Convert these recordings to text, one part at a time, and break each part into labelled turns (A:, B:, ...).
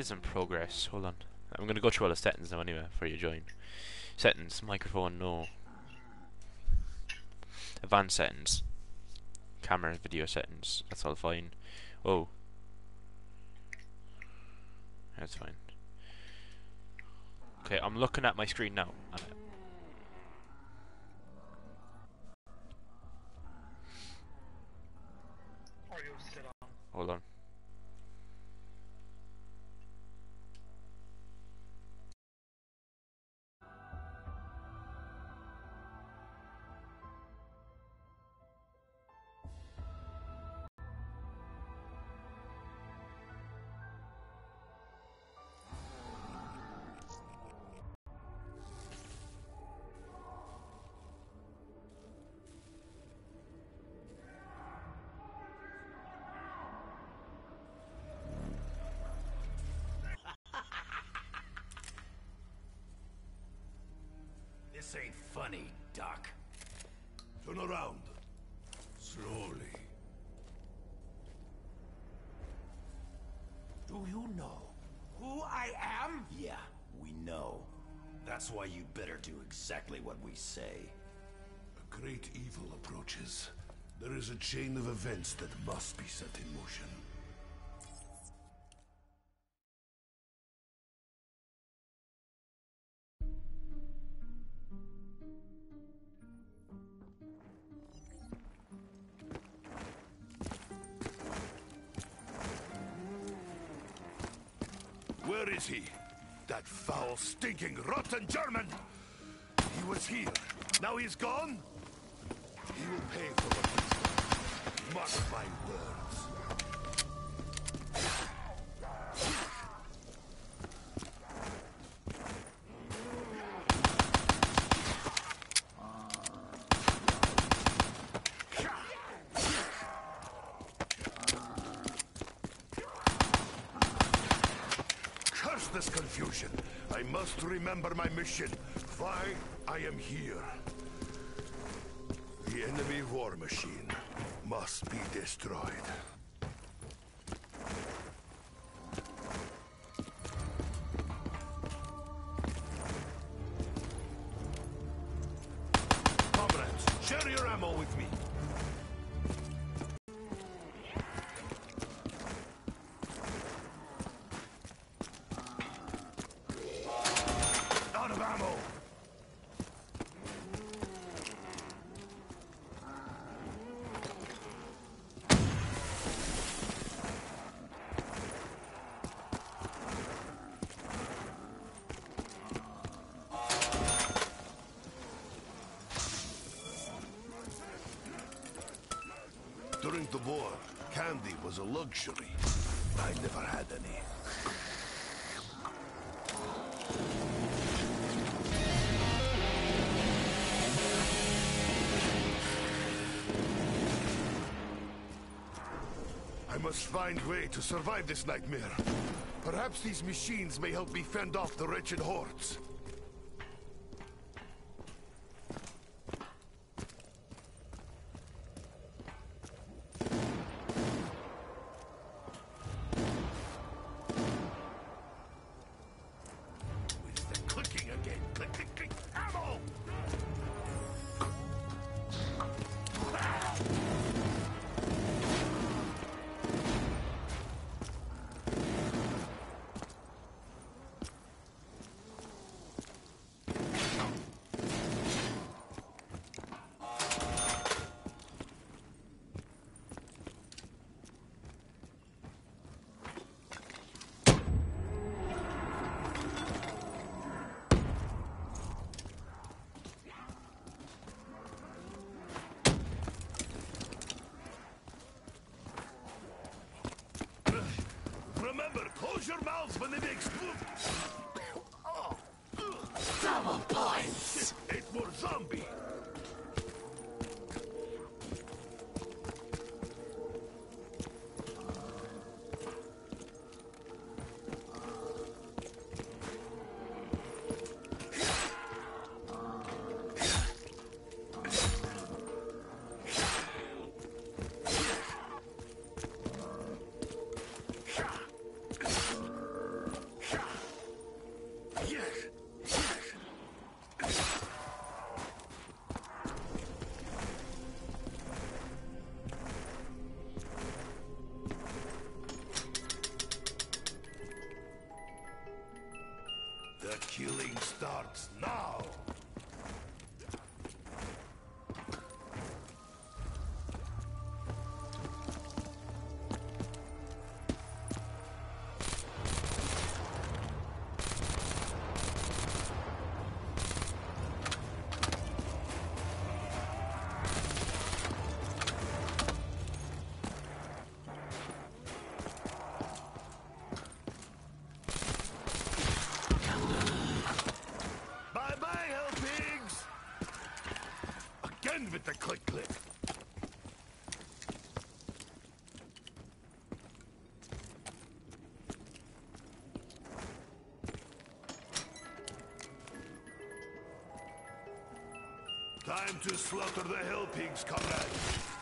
A: is in progress. Hold on. I'm going to go through all the settings now anyway before you join. Settings, microphone, no. Advanced settings. Camera, video settings, that's all fine. Oh. That's fine. Okay, I'm looking at my screen now.
B: This ain't funny, Doc.
C: Turn around. Slowly.
B: Do you know who I am?
D: Yeah, we know. That's why you better do exactly what we say.
C: A great evil approaches. There is a chain of events that must be set in motion. Is he? That foul, stinking, rotten German! He was here. Now he's gone? He will pay for what he's done. Mark my words. Confusion. I must remember my mission. Why I am here. The enemy war machine must be destroyed. The war, candy was a luxury. I never had any. I must find way to survive this nightmare. Perhaps these machines may help me fend off the wretched hordes. Remember, close your mouths when they explode.
B: Double points!
C: Eight more zombie. killing starts now! Time to slaughter the hell pigs, comrade.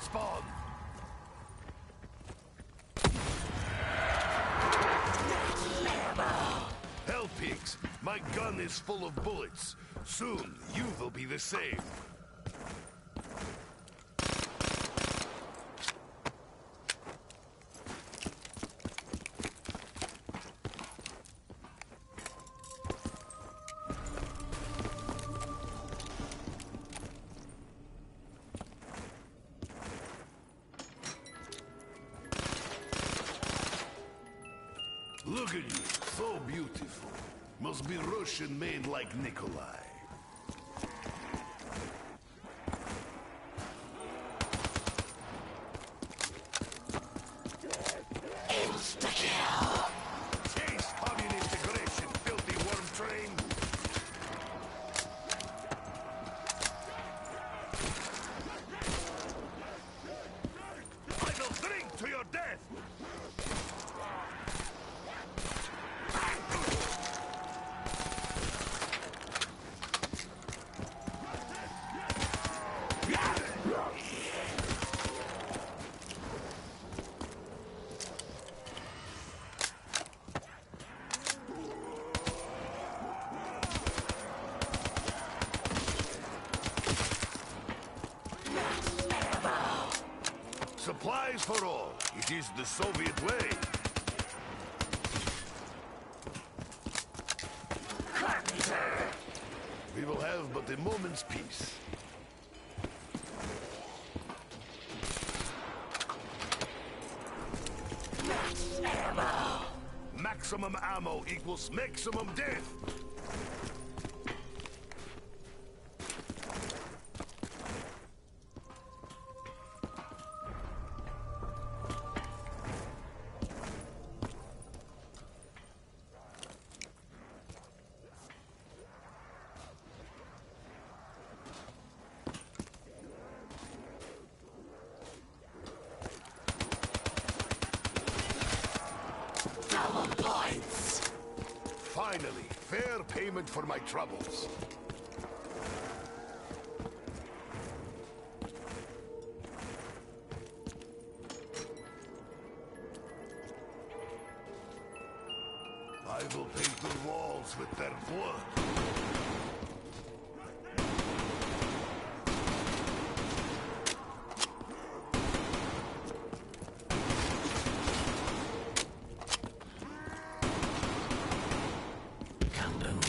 C: Spawn! Hell pigs, my gun is full of bullets. Soon, you will be the same. Be Russian made like Nikolai. Chase communist aggression, filthy worm train. I will drink to your death. For all. It is the Soviet way. We will have but a moment's peace. Maximum ammo equals maximum death. Finally, fair payment for my troubles. I will paint the walls with their blood. abandoned.